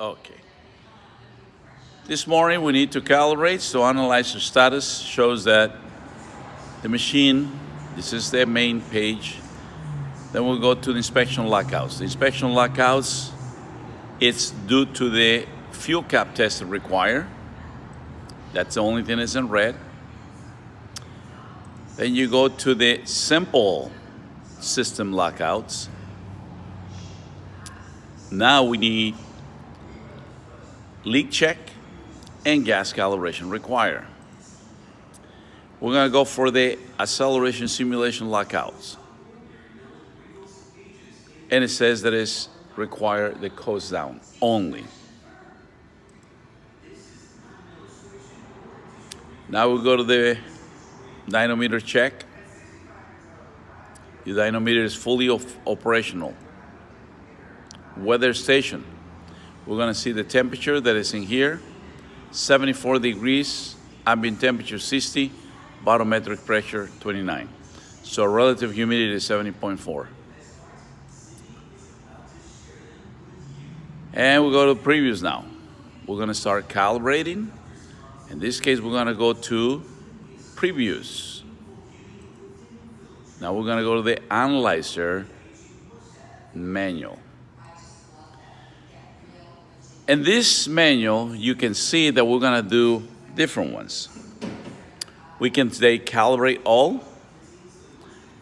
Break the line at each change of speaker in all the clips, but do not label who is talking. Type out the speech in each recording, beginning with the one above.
Okay. This morning we need to calibrate, so analyze the status shows that the machine, this is their main page. Then we'll go to the inspection lockouts. The inspection lockouts, it's due to the fuel cap test require. That's the only thing that's in red. Then you go to the simple system lockouts. Now we need leak check and gas calibration require. We're gonna go for the acceleration simulation lockouts. And it says that it's require the coast down only. Now we go to the dynamometer check. The dynamometer is fully op operational. Weather station. We're gonna see the temperature that is in here, 74 degrees, ambient temperature 60, barometric pressure 29. So relative humidity is 70.4. And we go to previews now. We're gonna start calibrating. In this case, we're gonna go to previews. Now we're gonna go to the analyzer manual. In this manual, you can see that we're gonna do different ones. We can today calibrate all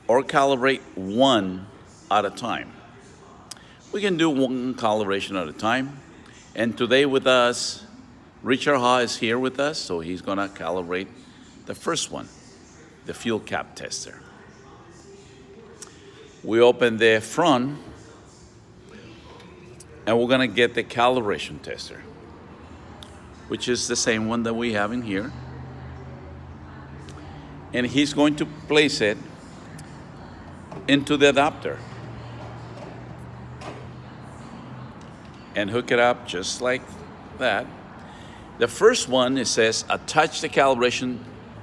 or calibrate one at a time. We can do one calibration at a time. And today with us, Richard Ha is here with us, so he's gonna calibrate the first one, the fuel cap tester. We open the front and we're gonna get the calibration tester, which is the same one that we have in here. And he's going to place it into the adapter and hook it up just like that. The first one, it says, attach the calibration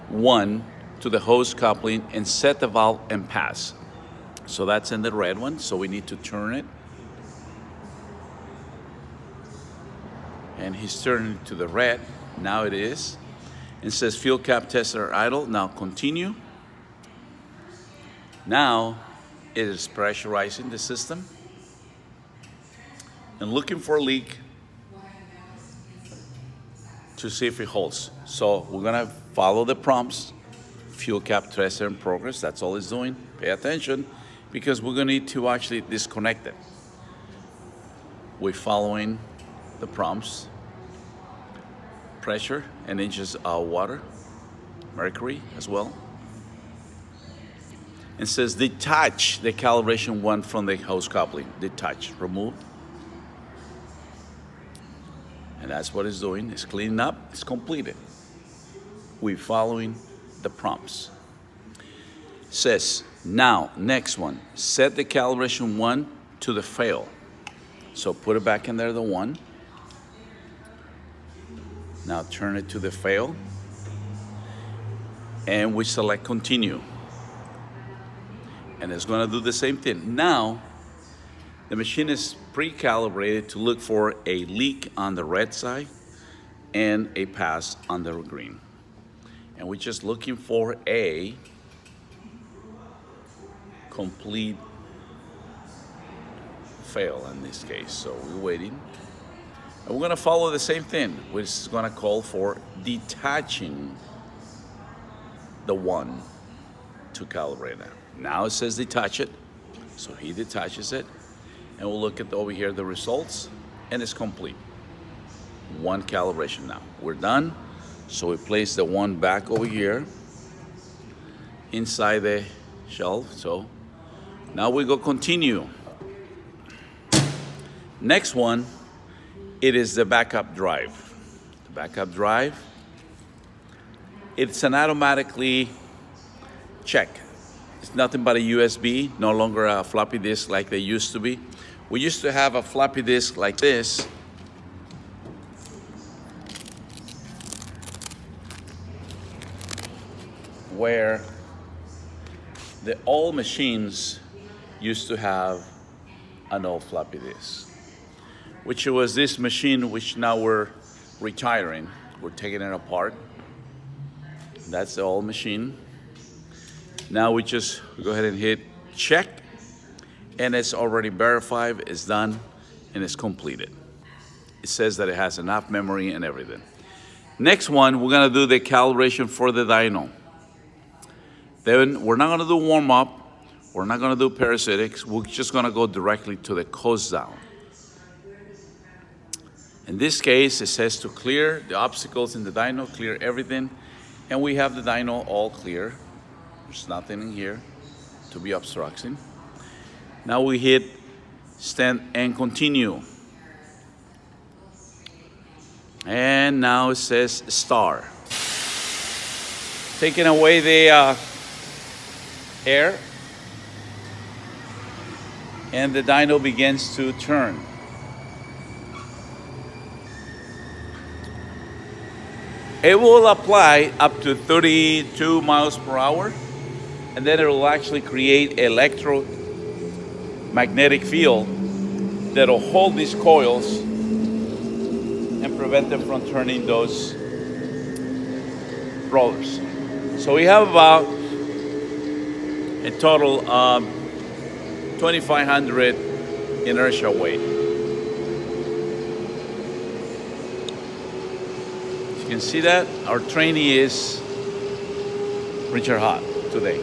one to the hose coupling and set the valve and pass. So that's in the red one, so we need to turn it. And he's turning to the red, now it is. It says fuel cap tester idle, now continue. Now it is pressurizing the system and looking for a leak to see if it holds. So we're gonna follow the prompts, fuel cap tester in progress, that's all it's doing. Pay attention because we're gonna need to actually disconnect it. We're following the prompts, pressure and inches of water, mercury as well. It says detach the calibration one from the hose coupling. Detach, remove. And that's what it's doing. It's cleaning up, it's completed. We're following the prompts. Says, now, next one, set the calibration one to the fail. So put it back in there, the one. Now turn it to the fail. And we select continue. And it's gonna do the same thing. Now, the machine is pre-calibrated to look for a leak on the red side and a pass on the green. And we're just looking for a complete fail in this case. So we're waiting. And we're gonna follow the same thing, which is gonna call for detaching the one to calibrate. Now it says detach it, so he detaches it, and we'll look at over here the results, and it's complete. One calibration now. We're done, so we place the one back over here inside the shelf, so now we go continue. Next one, it is the backup drive. The backup drive, it's an automatically check. It's nothing but a USB, no longer a floppy disk like they used to be. We used to have a floppy disk like this. Where the old machines used to have an old floppy disk. Which was this machine, which now we're retiring. We're taking it apart. That's the old machine. Now we just go ahead and hit check, and it's already verified, it's done, and it's completed. It says that it has enough memory and everything. Next one, we're gonna do the calibration for the dyno. Then we're not gonna do warm up, we're not gonna do parasitics, we're just gonna go directly to the coast down. In this case, it says to clear the obstacles in the dyno, clear everything, and we have the dyno all clear. There's nothing in here to be obstructing. Now we hit stand and continue. And now it says star. Taking away the uh, air and the dyno begins to turn. It will apply up to 32 miles per hour and then it will actually create electromagnetic field that will hold these coils and prevent them from turning those rollers. So we have about a total of 2,500 inertia weight. Can see that, our trainee is Richard Hott today.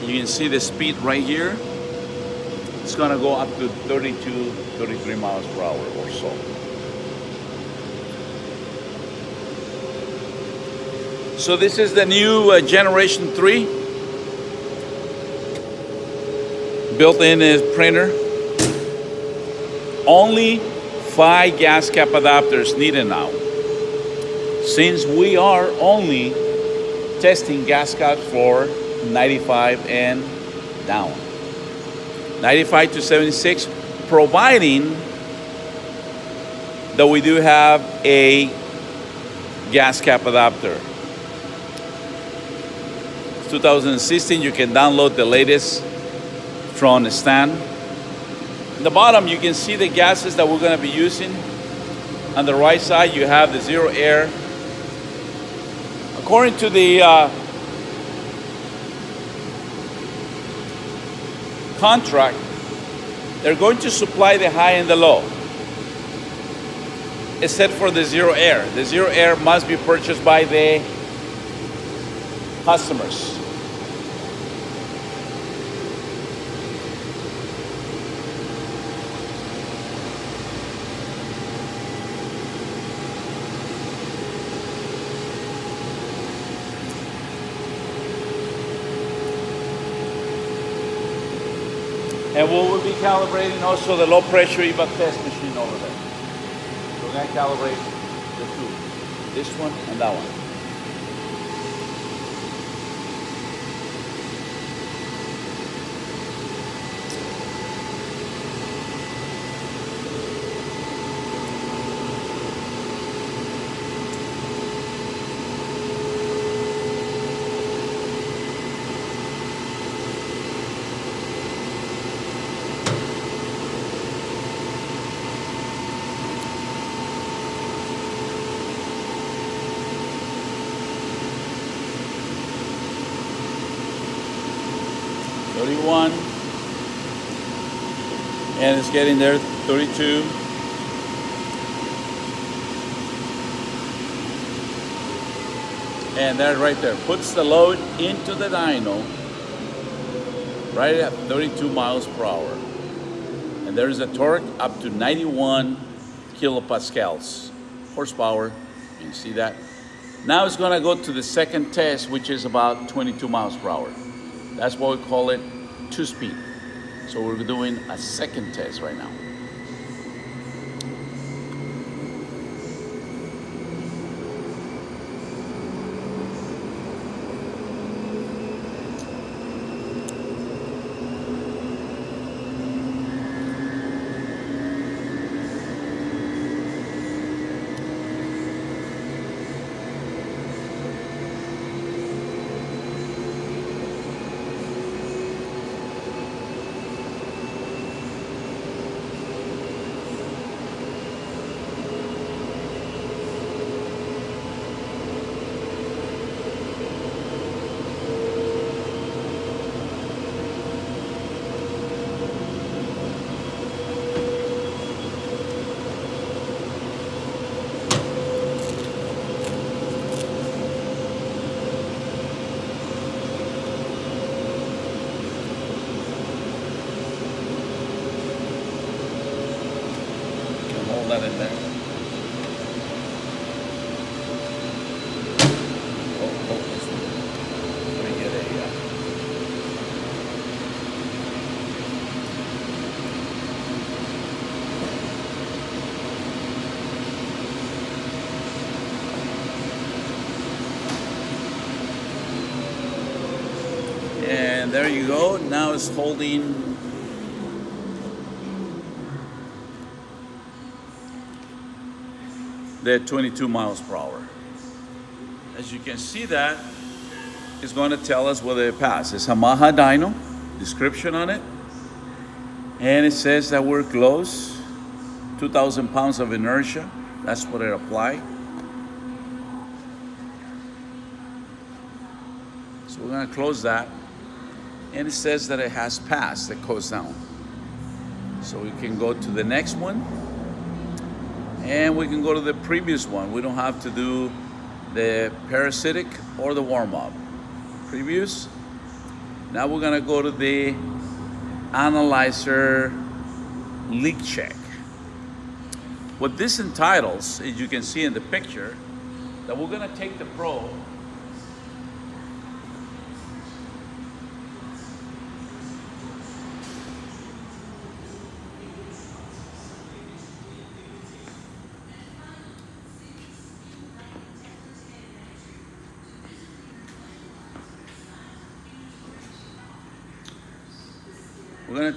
You can see the speed right here. It's gonna go up to 32, 33 miles per hour or so. So this is the new uh, generation 3 built-in is printer. Only five gas cap adapters needed now. Since we are only testing gas caps for 95 and down. 95 to 76, providing that we do have a gas cap adapter. 2016, you can download the latest from the stand. In the bottom, you can see the gases that we're going to be using. On the right side, you have the zero air. According to the uh, contract, they're going to supply the high and the low, except for the zero air. The zero air must be purchased by the customers. And we will be calibrating also the low pressure EVAP test machine over there. We're going to calibrate the two, this one and that one. Thirty-one, and it's getting there. Thirty-two. And that right there puts the load into the dyno right at 32 miles per hour. And there is a torque up to 91 kilopascals, horsepower. You see that. Now it's gonna go to the second test, which is about 22 miles per hour. That's why we call it two speed. So we're doing a second test right now. Now it's holding the 22 miles per hour. As you can see that, it's going to tell us whether it passed. It's a Maha dyno, description on it. And it says that we're close, 2,000 pounds of inertia. That's what it applied. So we're going to close that. And it says that it has passed, it goes down. So we can go to the next one. And we can go to the previous one. We don't have to do the parasitic or the warm-up. Previous. Now we're gonna go to the analyzer leak check. What this entitles, as you can see in the picture, that we're gonna take the probe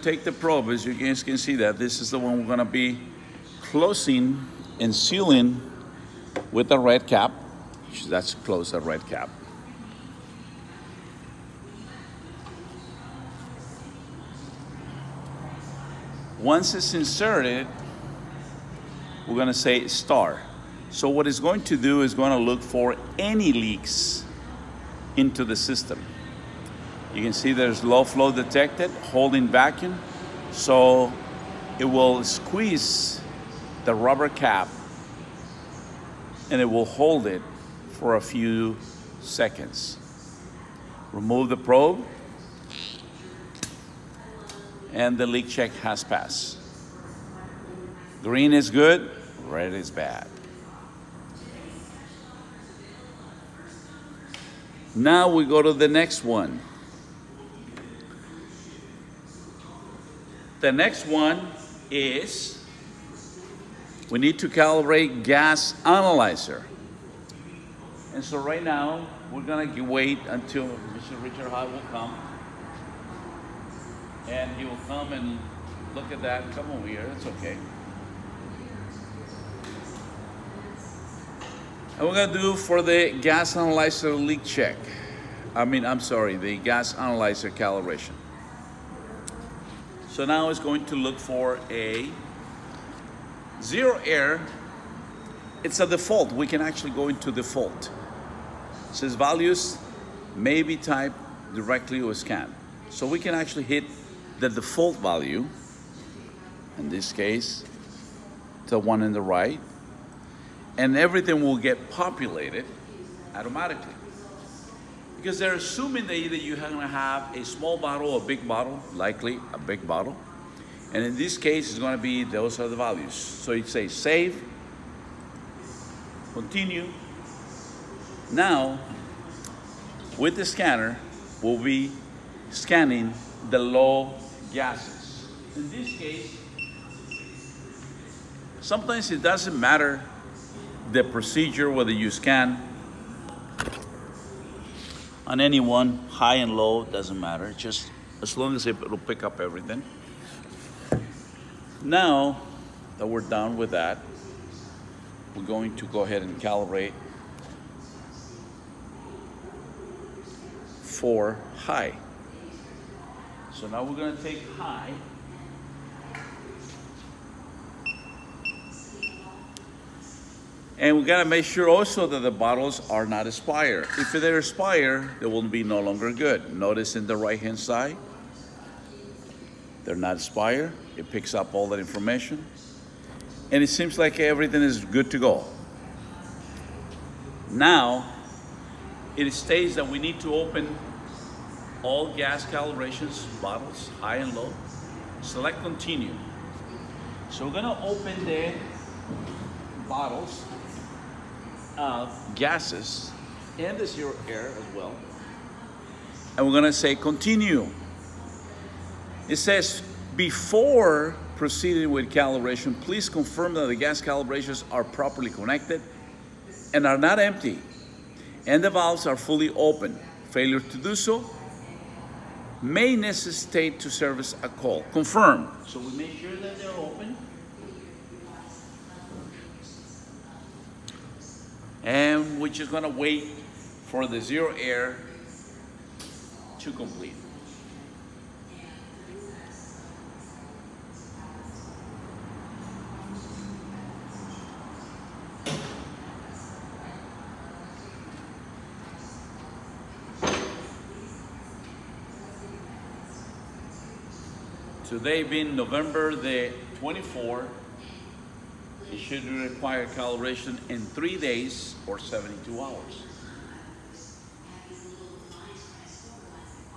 take the probe, as you guys can see that. This is the one we're gonna be closing and sealing with a red cap. That's close, a red cap. Once it's inserted, we're gonna say star. So what it's going to do is gonna look for any leaks into the system. You can see there's low flow detected, holding vacuum. So it will squeeze the rubber cap and it will hold it for a few seconds. Remove the probe and the leak check has passed. Green is good, red is bad. Now we go to the next one. The next one is we need to calibrate gas analyzer. And so right now, we're gonna wait until Mr. Richard High will come. And he will come and look at that. Come over here, it's okay. And we're gonna do for the gas analyzer leak check. I mean, I'm sorry, the gas analyzer calibration. So now it's going to look for a zero air. It's a default. We can actually go into default. It says values may be typed directly or scanned. So we can actually hit the default value, in this case, the one in the right, and everything will get populated automatically because they're assuming that either you're going to have a small bottle or a big bottle, likely a big bottle. And in this case, it's going to be those are the values. So you say save, continue. Now, with the scanner, we'll be scanning the low gases. In this case, sometimes it doesn't matter the procedure, whether you scan on any one, high and low, doesn't matter. Just as long as it'll pick up everything. Now that we're done with that, we're going to go ahead and calibrate for high. So now we're going to take high And we gotta make sure also that the bottles are not expired. If they're expired, they will be no longer good. Notice in the right hand side, they're not expired. It picks up all that information. And it seems like everything is good to go. Now, it states that we need to open all gas calibrations bottles, high and low. Select continue. So we're gonna open the bottles of gases and the zero air as well. And we're gonna say continue. It says before proceeding with calibration, please confirm that the gas calibrations are properly connected and are not empty and the valves are fully open. Failure to do so may necessitate to service a call. Confirm. So we make sure that they're open. And we're just gonna wait for the zero air to complete. Today being November the 24th, it should require calibration in three days or 72 hours.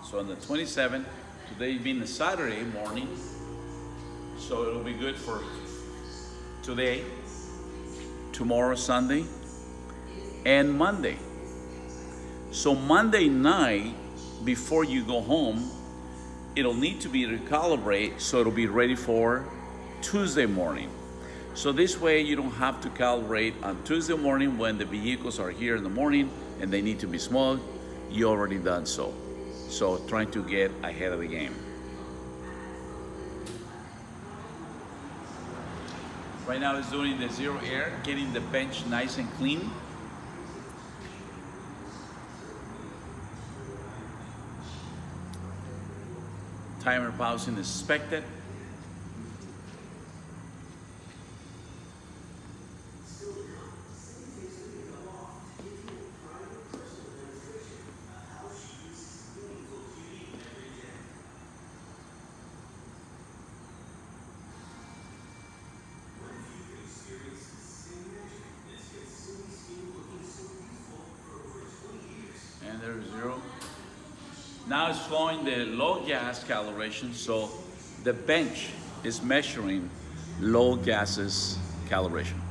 So on the 27th, today being a Saturday morning, so it'll be good for today, tomorrow, Sunday, and Monday. So Monday night, before you go home, it'll need to be recalibrated so it'll be ready for Tuesday morning. So this way you don't have to calibrate on Tuesday morning when the vehicles are here in the morning and they need to be small. You already done so. So trying to get ahead of the game. Right now it's doing the zero air, getting the bench nice and clean. Timer pausing is expected. And there's zero. Now it's flowing the low gas calibration, so the bench is measuring low gases calibration.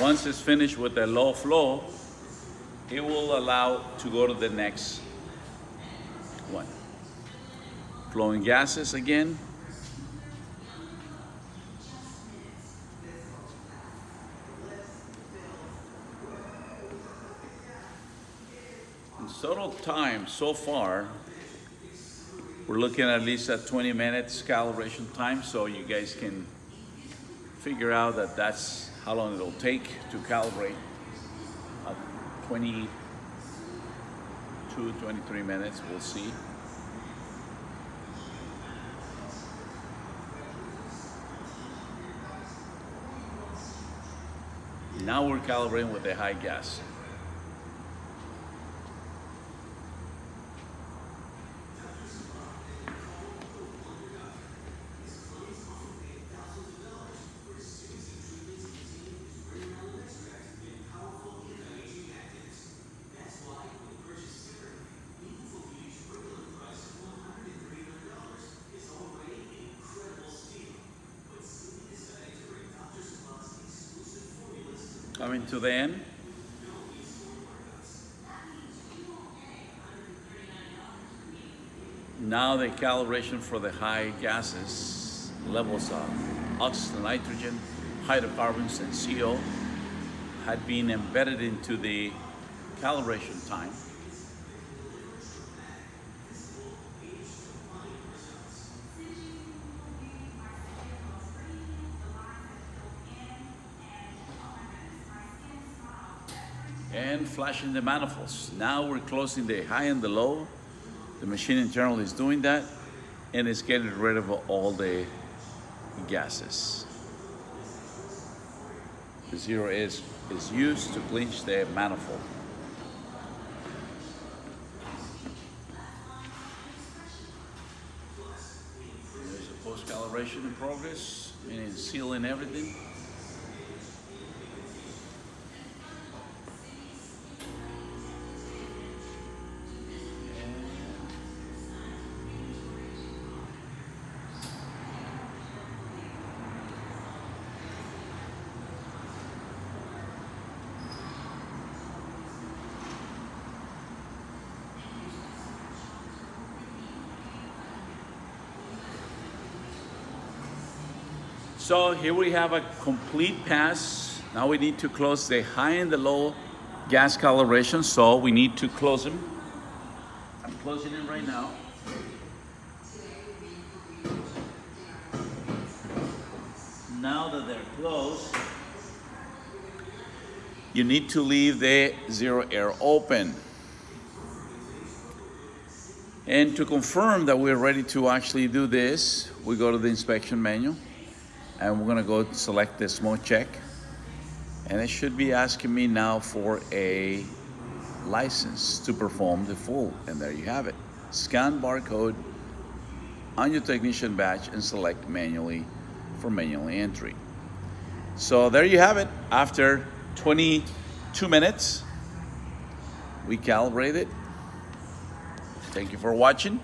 Once it's finished with the low flow, it will allow to go to the next one. Flowing gases again. In total time so far, we're looking at least at 20 minutes calibration time, so you guys can figure out that that's how long it'll take to calibrate. Uh, 22, 23 minutes, we'll see. Now we're calibrating with the high gas. Coming to the end. Now the calibration for the high gases, levels of oxygen, nitrogen, hydrocarbons, and CO had been embedded into the calibration time. And flashing the manifolds. Now we're closing the high and the low. The machine internal is doing that and it's getting rid of all the gases. The zero is, is used to clinch the manifold. There's a post calibration in progress, meaning sealing everything. So here we have a complete pass. Now we need to close the high and the low gas calibration. So we need to close them. I'm closing them right now. Now that they're closed, you need to leave the zero air open. And to confirm that we're ready to actually do this, we go to the inspection menu and we're gonna go select the smoke check. And it should be asking me now for a license to perform the full. And there you have it. Scan barcode on your technician badge and select manually for manual entry. So there you have it. After 22 minutes, we calibrate it Thank you for watching.